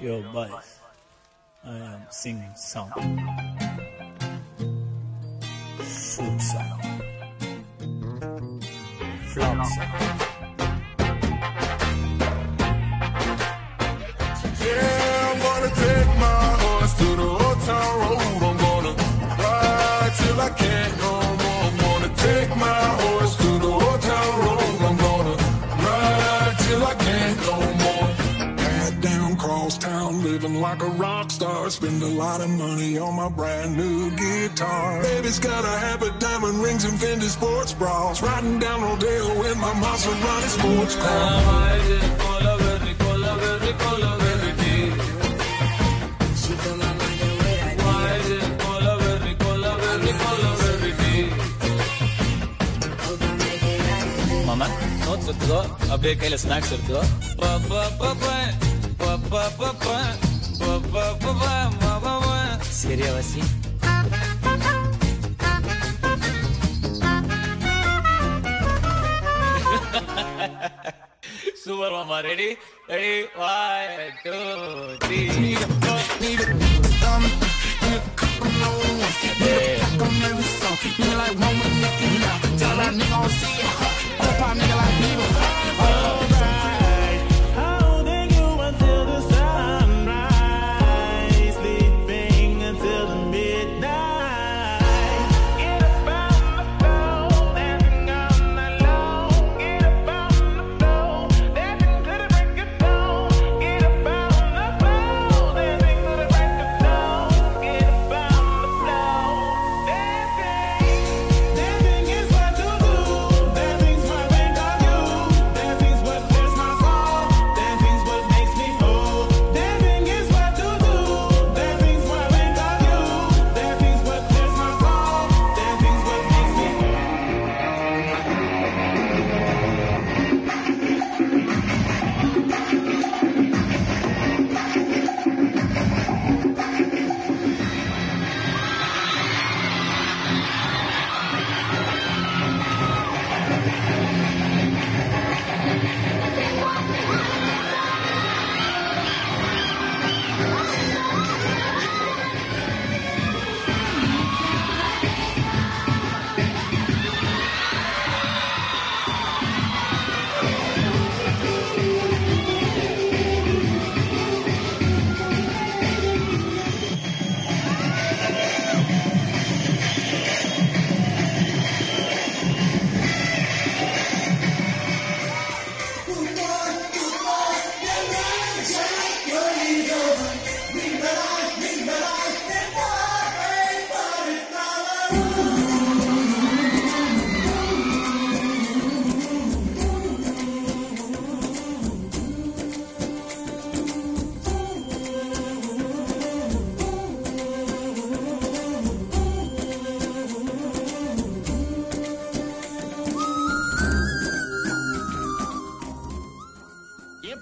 Yo, boys, I am um, singing song. Shoot song. Flop song. Take my horse to the old town road. I'm gonna ride till I can't no living like a rock star. Spend a lot of money on my brand new guitar. Baby's got a habit, diamond rings and Fendi sports bras. Riding down Rodeo in my Maserati sports car. Mind up with that Hope I make it right. மாமா Sería así. Super mama, ready? Ready? One, two, three. Yeah.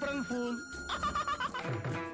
different phone.